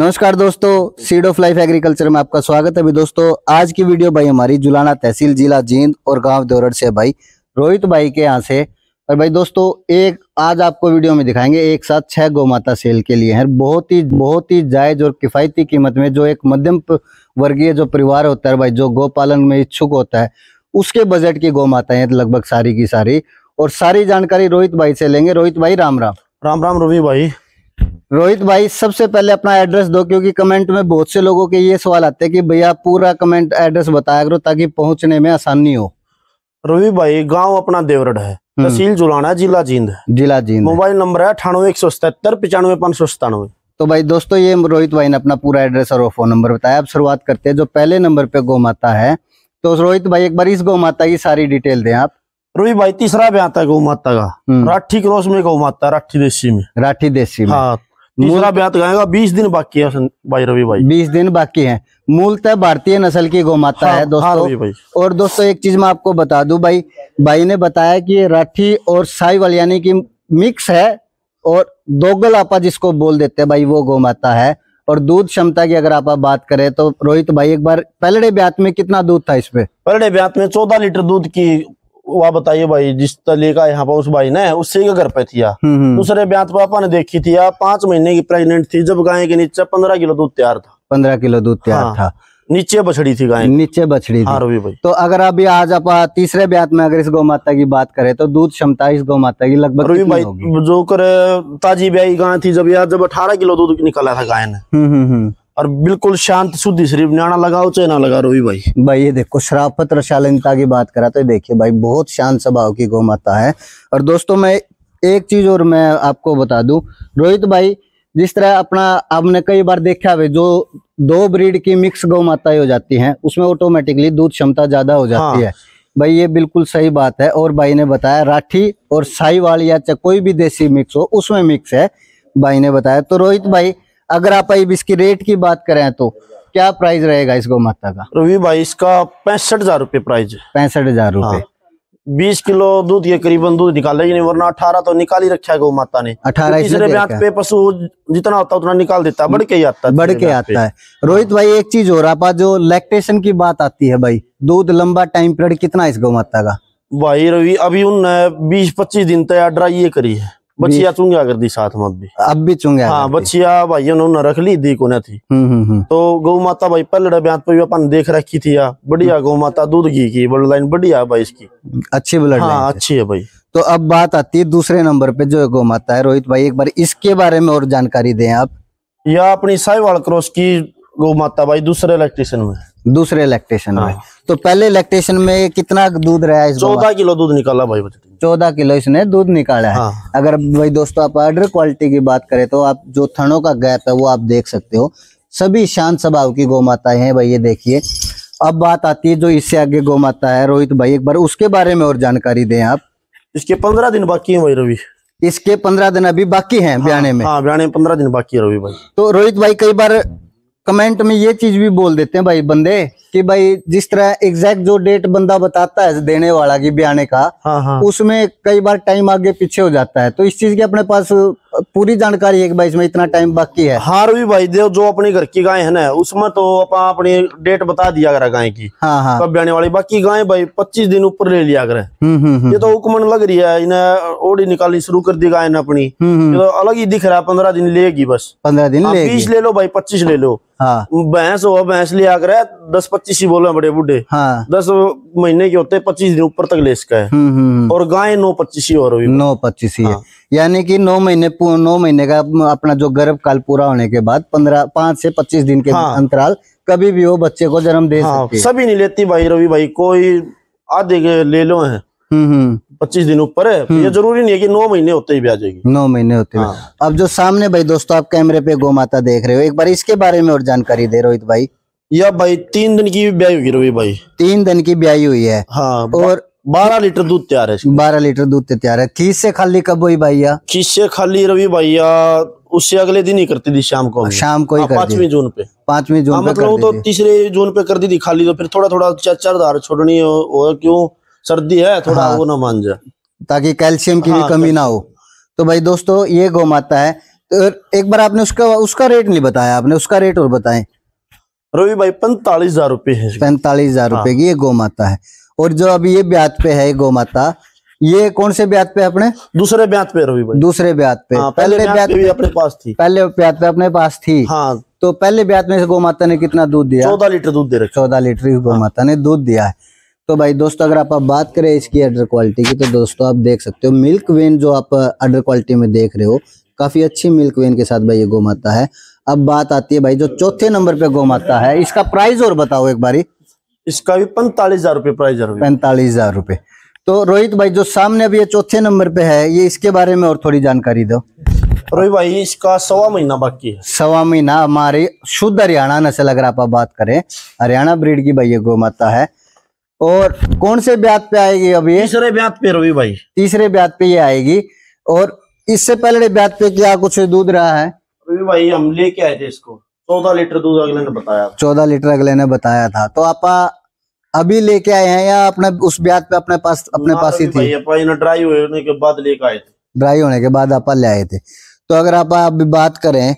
नमस्कार दोस्तों seed of life agriculture में आपका स्वागत है। अभी दोस्तों, आज की वीडियो भाई हमारी जुलाना तहसील जिला जींद और गाँव देवरड से भाई। रोहित भाई के यहाँ से। और भाई दोस्तों, एक आज आपको वीडियो में दिखाएँगे, एक साथ छह गौ माता सेल के लिए है। बहुत ही बहुत ही जायज़ और किफायती कीमत में जो एक मध्यम वर्गीय जो परिवार होता है भाई, जो गौ पालन में इच्छुक होता है, उसके बजट की गौ माता है लगभग सारी की सारी। और सारी जानकारी रोहित भाई से लेंगे। रोहित भाई, राम राम। राम राम, रवि भाई। रोहित भाई सबसे पहले अपना एड्रेस दो क्योंकि कमेंट में बहुत से लोगों के ये सवाल आते हैं कि भैया पूरा कमेंट एड्रेस बताया करो ताकि पहुँचने में आसानी हो। रवि भाई गाँव अपना देवरड है हम्म। तहसील जुलाना जिला जींद जिला जींद मोबाइल नंबर है अठानवे एक सौ सतहत्तर पिचानवे पाँच सौ सतानवे। तो भाई दोस्तों ये रोहित भाई ने अपना पूरा एड्रेस और फ़ोन नंबर बताया। अब शुरुआत करते हैं जो पहले नंबर पे गौ माता है तो रोहित भाई एक बार इस गौ माता की सारी डिटेल दें आप। रोहित भाई तीसरा ब्याह था गौ माता का हम्म, राठी क्रॉस में गौ माता राठी देसी में। राठी देसी में। हाँ तीसरा ब्याह गाएगा बीस दिन बाकी है भाई रवि भाई। बीस दिन बाकी है। मूलतः भारतीय नस्ल की गौ माता हाँ, है हाँ दोस्तों। रवि भाई। और दोस्तों एक चीज़ मैं आपको बता दूँ भाई। भाई ने बताया कि राठी और साईवाल यानी कि मिक्स है और दोगल आपा जिसको बोल देते हैं भाई वो गौ माता है। और दूध क्षमता की अगर आप बात करें तो रोहित भाई एक बार पहले ब्यात में कितना दूध था इसमें पहले ब्याह में चौदह लीटर दूध की वह बताइए भाई जिस तले का यहाँ पर उस भाई ने उससे के घर पे थी हम्म, हम्म, दूसरे ब्यात पापा ने देखी थी पाँच महीने की प्रेग्नेंट थी जब गाय के नीचे पंद्रह किलो दूध तैयार था। पंद्रह किलो दूध तैयार हाँ, था। नीचे बछड़ी थी गाय। नीचे बछड़ी हाँ थी रवि भाई। तो अगर अभी आज आप तीसरे ब्यात में अगर इस गौ माता की बात करें तो दूध क्षमता इस गौ माता की लगभग रवि भाई जो करे ताजी ब्याई गाय थी जब यार जब अठारह किलो दूध निकला था गाय ने। हम्म। और बिल्कुल शांत शुद्धि शरीफ न्याणा लगाओ चाहे ना लगा रवि भाई। भाई ये देखो श्रापत और शालीनता की बात करा तो देखिए भाई बहुत शांत स्वभाव की गौ माता है। और दोस्तों मैं एक चीज़ और मैं आपको बता दूँ। रोहित भाई जिस तरह अपना आपने कई बार देखा है जो दो ब्रीड की मिक्स गौ माताएँ हो जाती हैं उसमें ऑटोमेटिकली दूध क्षमता ज़्यादा हो जाती हाँ। है। भाई ये बिल्कुल सही बात है। और भाई ने बताया राठी और साईवाल या चाहे कोई भी देसी मिक्स हो उसमें मिक्स है भाई ने बताया। तो रोहित भाई अगर आप इसकी रेट की बात करें तो क्या प्राइस रहेगा इस गौ माता का? रवि भाई इसका पैंसठ हज़ार रुपये प्राइस पैंसठ हज़ार हाँ। रूपए बीस किलो दूध के करीबन दूध निकाल नहीं वरना अठारह तो निकाल ही रखा है गौ माता ने। 18 तो इसने तीसरे दे ब्याह रखा है। पे पशु जितना होता है उतना निकाल देता है बढ़ के ही आता है। बढ़ के आता है। रोहित भाई एक चीज़ और आपा जो लैक्टेशन की बात आती है भाई दूध लंबा टाइम पीरियड कितना है इस गौ माता का? भाई रवि अभी उन बीस पच्चीस दिन तक ड्राई ये करी है। बच्चिया चुंगा कर दी साथ में भी अब भी चुंगा हाँ बच्चिया भाई उन्होंने रख ली दी को न थी। हम्म हम्म हम्म। तो गौ माता भाई पहले ब्याह पे अपन देख रखी थी यार बढ़िया गौ माता दूध घी की बड़ लाइन बढ़िया है भाई इसकी। अच्छी ब्लड हाँ अच्छी है भाई। तो अब बात आती है दूसरे नंबर पे जो गौ माता है। रोहित भाई एक बार इसके बारे में और जानकारी दें आप। या अपनी साहिवाल क्रॉस की गौ माता भाई दूसरे इलेक्ट्रिशियन में। दूसरे लैक्टेशन में। हाँ। तो पहले लैक्टेशन में कितना दूध रहा है चौदह किलो दूध निकाला भाई बच्चे। चौदह किलो इसने दूध निकाला है। हाँ। अगर भाई दोस्तों आप ऑर्डर क्वालिटी की बात करें तो आप जो थनों का गैप है वो आप देख सकते हो। सभी शांत स्वभाव की गौ माताएँ हैं भाई ये देखिए। अब बात आती है जो इससे आगे गौ माता है रोहित भाई एक बार उसके बारे में और जानकारी दें आप। इसके पंद्रह दिन बाकी है भाई रवि। इसके पंद्रह दिन अभी बाकी हैं ब्याने में। हाँ ब्याने में पंद्रह दिन बाकी है रवि भाई। तो रोहित भाई कई बार कमेंट में ये चीज़ भी बोल देते हैं भाई बंदे कि भाई जिस तरह एग्जैक्ट जो डेट बंदा बताता है देने वाला की ब्याने का हाँ हाँ। उसमें कई बार टाइम आगे पीछे हो जाता है। तो इस चीज़ की अपने पास पूरी जानकारी है कि भाई इसमें इतना टाइम बाकी है। हाँ रवि भाई देव जो अपने घर की गाय है ना उसमें तो अपन अपनी डेट बता दिया करा गाय की। हाँ हाँ। कब ब्याने वाली बाकी गाय भाई पच्चीस दिन ऊपर ले लिया करे। हम्म हम्म हम्म। ये तो हुक्मन लग रही है इन्हें ओडी निकालनी शुरू कर दी गाय ने अपनी। ये तो अलग ही दिख रहा है पंद्रह दिन लेगी बस। पंद्रह दिन हाँ, बीस ले लो भाई पच्चीस ले लो। हाँ। भैंस हो भैंस लिया करे दस पच्चीस ही बोले बड़े बूढ़े। हाँ। दस महीने के होते पच्चीस दिन ऊपर तक ले इसका है। हम्म हम्म हम्म, और गाय नौ पच्चीस ही और नौ पच्चीस ही हाँ। यानी कि नौ महीने नौ महीने का अपना जो गर्भ काल पूरा होने के बाद पंद्रह पाँच से पच्चीस दिन के हाँ। अंतराल कभी भी वो बच्चे को जन्म दे हाँ सकती सभी नहीं लेती भाई रवि भाई कोई आधे ले लो है। पच्चीस दिन ऊपर है ये ज़रूरी नहीं है कि नौ महीने होते ही ब्याह जाएगी। नौ महीने होते हैं। हाँ। अब जो सामने भाई दोस्तों आप कैमरे पे गौ माता देख रहे हो एक बार इसके बारे में और जानकारी दे रोहित भाई। या भाई तीन दिन की ब्याह होगी रवि भाई। तीन दिन की ब्याई हुई है। हाँ और बारह लीटर दूध तैयार है बारह लीटर दूध से तैयार है। खीस से खाली कब हुई भैया? खीसे खाली रवि भैया उससे अगले दिन ही करती थी शाम को शाम को ही हाँ, पांचवीं जून पे। पांचवी हाँ जून पे मतलब तो तीसरे जून पे कर दी थी खाली तो फिर थोड़ा थोड़ा चार धार छोड़नी हो, हो क्यों? सर्दी है थोड़ा हाँ। वो ना मान जाए ताकि कैल्शियम की भी हाँ, कमी ना हो। तो भाई दोस्तों ये गौ माता है। तो एक बार आपने उसका उसका रेट नहीं बताया आपने उसका रेट और बताएँ। रवि भाई पैंतालीस हज़ार रूपए है। पैंतालीस हज़ार रुपए की ये गौ माता है। और जो अभी ये ब्याज पे है गौ माता ये कौन से ब्याज पे अपने? दूसरे ब्यात पे रवि भाई। दूसरे ब्याज पे। हाँ, पहले पहले ब्यात ब्याज पे भी अपने पास थी। पहले ब्याज पे अपने पास थी। हाँ। तो पहले ब्याज में से गौ माता ने कितना दूध दिया? चौदह लीटर दूध दे रखे। चौदह लीटर गौ माता ने दूध दिया है। तो भाई दोस्तों अगर आप, आप बात करें इसकी अडर क्वालिटी की तो दोस्तों आप देख सकते हो मिल्क वेन जो आप अडर क्वालिटी में देख रहे हो काफ़ी अच्छी मिल्क वेन के साथ भाई ये गौ माता है। अब बात आती है भाई जो चौथे नंबर पे गौ माता है इसका प्राइस और बताओ एक बारी। इसका भी पैंतालीस हज़ार रूपए प्राइस पैंतालीस हज़ार रुपए तो रोहित भाई जो सामने अभी ये चौथे नंबर पे है ये इसके बारे में और थोड़ी जानकारी दो। रवि भाई इसका सवा महीना बाकी है। सवा महीना हमारी शुद्ध हरियाणा नस्ल अगर आप बात करें हरियाणा ब्रीड की भाई ये गौ माता है। और कौन से ब्याज पे आएगी अभी तीसरे ब्यात पे रवि भाई। तीसरे ब्याज पे ये आएगी। और इससे पहले ब्याज पे क्या कुछ दूध रहा है? रवि भाई हम लेके आए थे इसको। चौदह लीटर दूध अगले ने बताया चौदह लीटर अगले ने बताया था। तो आप अभी लेके आए हैं या अपने उस ब्याज पे अपने पास अपने हाँ, पास ही थी? ड्राई होने के बाद लेके आए थे। ड्राई होने के बाद आप ले आए थे। तो अगर आप अभी बात करें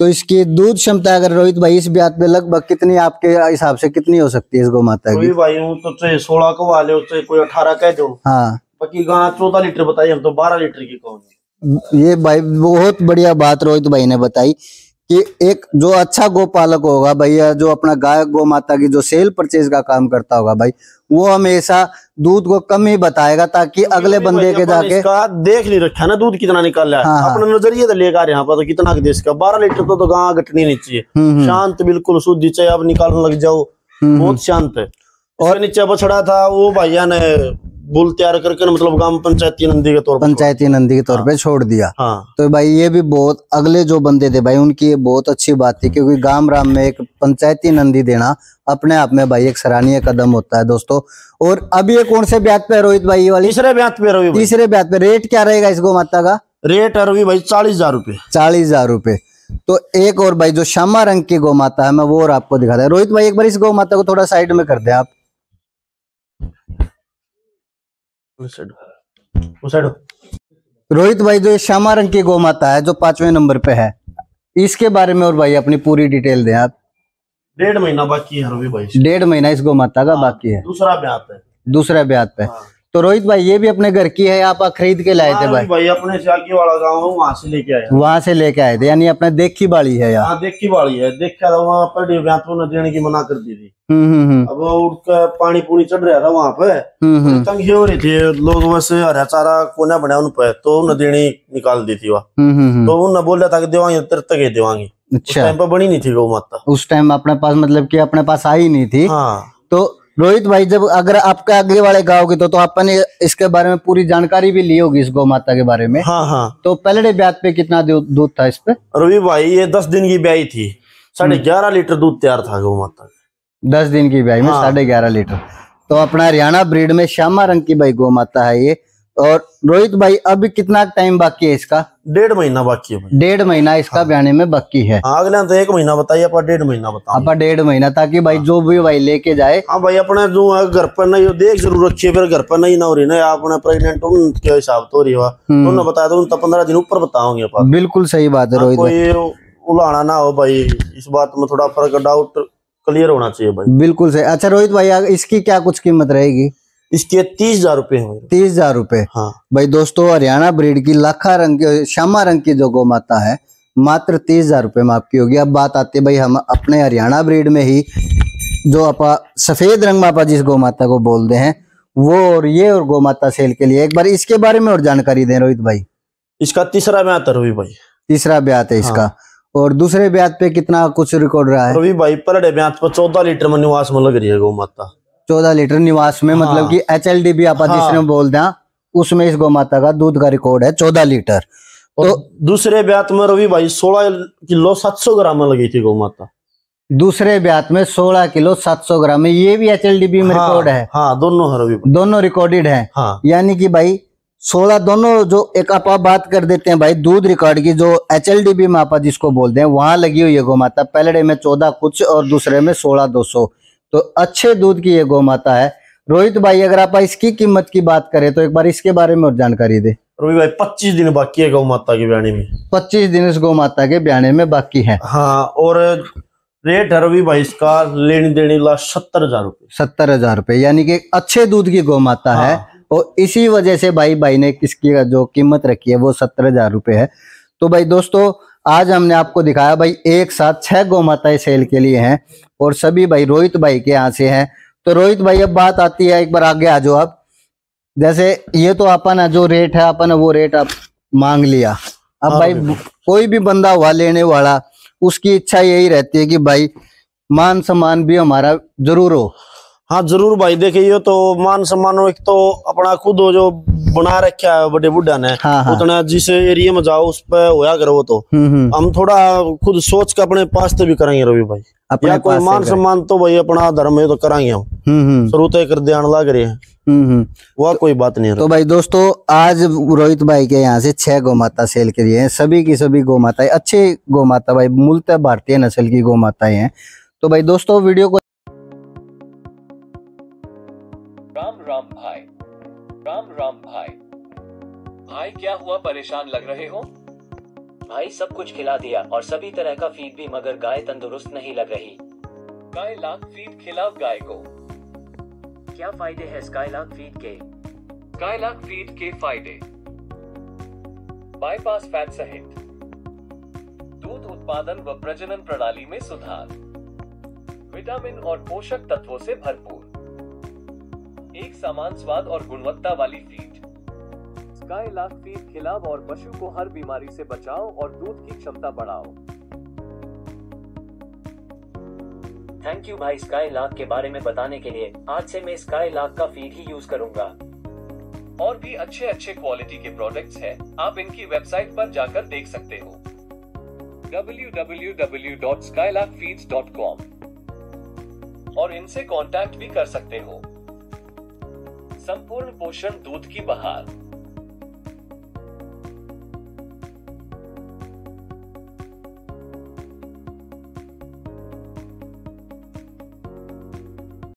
तो इसकी दूध क्षमता अगर रोहित भाई इस ब्याज पे लगभग कितनी आपके हिसाब से कितनी हो सकती है इस गौ माता की भाई हूँ तो चाहे सोलह को वाले चाहे कोई अठारह कह दो। हाँ। बाकी गाँ चौदह लीटर बताइए हम तो बारह लीटर की कहोगे ये भाई बहुत बढ़िया बात रोहित भाई ने बताई कि एक जो अच्छा गोपालक होगा भैया जो अपना गाय गौ माता की जो सेल परचेज का काम करता होगा भाई वो हमेशा दूध को कम ही बताएगा ताकि तो अगले बंदे के जाके इसका देख नहीं रखा ना दूध कितना निकाल रहा हाँ, है हाँ। अपने नज़रिए तो लेकर यहाँ पर तो कितना देश का। बारह लीटर तो, तो गाँ घटनी नहीं चाहिए। हम्म, हम्म, शांत बिल्कुल शुद्ध चाहे अब निकालने लग जाओ हम्म, बहुत शांत है। और नीचे बछड़ा था वो भैया ने बुल तैयार करके ना मतलब गाँव पंचायती नंदी के तौर पर पंचायती नंदी के तौर पे छोड़ दिया। हाँ। तो भाई ये भी बहुत अगले जो बंदे थे भाई उनकी ये बहुत अच्छी बात थी क्योंकि गाँव राम में एक पंचायती नंदी देना अपने आप में भाई एक सराहनीय कदम होता है दोस्तों। और अब ये कौन से ब्याज पे रोहित भाई वाली? तीसरे ब्यात पे भाई। तीसरे ब्याज पे। रेट क्या रहेगा इस गौ माता का? रेट है रवि भाई चालीस हज़ार रूपए चालीस हज़ार रूपए तो एक और भाई जो श्यामा रंग की गौ माता है मैं वो और आपको दिखाता है। रोहित भाई एक बार इस गौ माता को थोड़ा साइड में कर दे आप उस साइड उस साइड रोहित भाई जो श्यामा रंग की गौ माता है जो पाँचवें नंबर पे है इसके बारे में और भाई अपनी पूरी डिटेल दें आप। डेढ़ महीना बाकी है रवि भाई। डेढ़ महीना इस गौ माता का बाकी है। दूसरा ब्यात है दूसरा ब्याह पे। हाँ। तो रोहित भाई ये भी अपने घर की है आप खरीद के लाए थे हाँ, भाई? भाई अपने वाला गाँव है वहाँ से लेके आए वहाँ से लेके आए थे यानी अपने देखी बाड़ी है यार। हाँ देखी बाड़ी है देखा था वहाँ पर न देने की मना कर दी थी। हम्म हम्म हम्म, अब कर पानी पूनी चढ़ रहा था वहाँ पे हम्म तंगी हो रही थी। लोग बस हरा चारा कोना बना उन पे तो उन देनी निकाल दी थी वह। तो उन बोला था कि देवांगे तेरे तक देवांगे। उस अच्छा। टाइम पर बनी नहीं थी गौ माता। उस टाइम अपने पास मतलब कि अपने पास आई नहीं थी। हाँ। तो रोहित भाई जब अगर आपके आगे वाले गाँव की तो, तो आपने इसके बारे में पूरी जानकारी भी ली होगी इस गौ माता के बारे में। हाँ हाँ। तो पहले ब्याज पे कितना दूध था इस पे? रोहित भाई ये दस दिन की ब्याई थी। साढ़े ग्यारह लीटर दूध तैयार था गौ माता दस दिन की ब्याई में हाँ। साढ़े ग्यारह लीटर। तो अपना हरियाणा ब्रीड में श्यामा रंग की भाई गौ माता है ये। और रोहित भाई अभी कितना टाइम बाकी है इसका? डेढ़ महीना बाकी है डेढ़ महीना इसका हाँ। ब्याने में बाकी है। हाँ अगले तो एक महीना बताइए अपन डेढ़ महीना बताओ आपा डेढ़ महीना ताकि भाई जो भी भाई लेके जाए। हाँ भाई अपने जो घर पर नहीं हो देख ज़रूर रखिए फिर घर पर नहीं ना हो रही ना अपने प्रेग्नेंट उनके हिसाब तो हो रही हुआ हम्म। उन्होंने बताया तो उन पंद्रह दिन ऊपर बताओगे अपन बिल्कुल सही बात है रोहित भाई। उलाना ना हो भाई इस बात में थोड़ा फ़र्क डाउट क्लियर होना चाहिए भाई। बिल्कुल सही। अच्छा रोहित भाई इसकी क्या कुछ कीमत रहेगी? इसके तीस हज़ार रूपए हैं तीस हज़ार रूपए। हाँ। भाई दोस्तों हरियाणा ब्रीड की लाखा रंग की श्यामा रंग की जो गौ माता है मात्र तीस हज़ार रुपये में आपकी होगी। अब बात आती है भाई हम अपने हरियाणा ब्रीड में ही जो आपा सफ़ेद रंग में आपा जिस गौ माता को बोलते हैं वो और ये और गौ माता सेल के लिए एक बार इसके बारे में और जानकारी दें रोहित भाई। इसका तीसरा में आता रवि भाई। तीसरा ब्यात है इसका। और दूसरे ब्यात पे कितना कुछ रिकॉर्ड रहा है? रवि भाई ब्याज पर चौदह लीटर में निवास में लग रही है गौ माता चौदह लीटर निवास में हाँ, मतलब हाँ। कि एच एल डी बी आप हाँ। जिसने बोलते हैं उसमें इस गौ माता का दूध का रिकॉर्ड है चौदह लीटर। तो दूसरे ब्यात में रवि भाई सोलह किलो सात सौ ग्राम में लगी थी गौ माता। दूसरे ब्यात में सोलह किलो सात सौ ग्राम में ये भी एच एल डी बी में हाँ, रिकॉर्ड है। हाँ दोनों है रवि दोनों रिकॉर्डेड है। हाँ। यानी कि भाई सोलह दोनों जो एक आप बात कर देते हैं भाई दूध रिकॉर्ड की जो एच एल डी बी में आप जिसको बोलते हैं वहाँ लगी हुई है गौ माता। पहले में चौदह कुछ और दूसरे में सोलह दो सौ। तो अच्छे दूध की ये गौ माता है। रोहित भाई अगर आप इसकी कीमत की बात करें तो एक बार इसके बारे में और जानकारी दे। रवि भाई पच्चीस दिन बाकी है गौ माता की ब्याणी में। पच्चीस दिन इस गौ माता के ब्याने में बाकी है। हाँ और रेट है रवि भाई इसका लेनी देनी ला सत्तर हज़ार रूपए सत्तर हज़ार रुपए यानी कि अच्छे दूध की गौ माता हाँ। है। हाँ। और इसी वजह से भाई भाई ने किसकी जो कीमत रखी है वो सत्तर हज़ार रुपए है। तो भाई दोस्तों आज हमने आपको दिखाया भाई एक साथ छह गौ माताएँ सेल के लिए हैं। और सभी भाई रोहित भाई के यहाँ से हैं। तो रोहित भाई अब बात आती है एक बार आगे आ जाओ आप। जैसे ये तो अपन जो रेट है अपन वो रेट आप मांग लिया। अब हाँ, भाई कोई भी बंदा हुआ लेने वाला उसकी इच्छा यही रहती है कि भाई मान सम्मान भी हमारा ज़रूर हो। हाँ ज़रूर भाई। देखिए ये तो मान सम्मान एक तो अपना खुद वो जो बना रखा है बड़े बुढ़ा ने हाँ हाँ। उतना जिस एरिया में जाओ उस पे होया करो तो। हम्म हम्म। हम थोड़ा खुद सोच के अपने पास से भी करेंगे रवि भाई। अपने या कोई मान सम्मान तो भाई अपना धर्म है तो कराएँगे हम। हम्म शुरू तो कर ध्यान लग रहे हैं हम्म हम्म। वह कोई बात नहीं है। तो भाई दोस्तों आज रोहित भाई के यहाँ से छह गौ माता सेल के लिए सभी की सभी गौ माताएँ अच्छी गौ माता भाई मूलतः भारतीय नस्ल की गौ माताएँ हैं। तो भाई दोस्तों वीडियो को भाई, क्या हुआ? परेशान लग रहे हो? भाई, सब कुछ खिला दिया और सभी तरह का फ़ीड भी, मगर गाय तंदुरुस्त नहीं लग रही। गाय लाख फ़ीड खिलाओ गाय को। क्या फ़ायदे हैं स्काईलाक फ़ीड के? गाय लाख फ़ीड के फ़ायदे। बाईपास फैट सहित। दूध उत्पादन व प्रजनन प्रणाली में सुधार। विटामिन और पोषक तत्वों से भरपूर। एक समान स्वाद और गुणवत्ता वाली फ़ीड स्काई लाख फ़ीड खिलाओ और पशु को हर बीमारी से बचाओ और दूध की क्षमता बढ़ाओ। थैंक यू भाई स्काई लाख के बारे में बताने के लिए। आज से मैं स्काई लाक का फ़ीड ही यूज़ करूँगा। और भी अच्छे अच्छे क्वालिटी के प्रोडक्ट्स हैं आप इनकी वेबसाइट पर जाकर देख सकते हो। www.skylakfeeds.com और इनसे कांटेक्ट भी कर सकते हो। संपूर्ण पोषण दूध की बहार।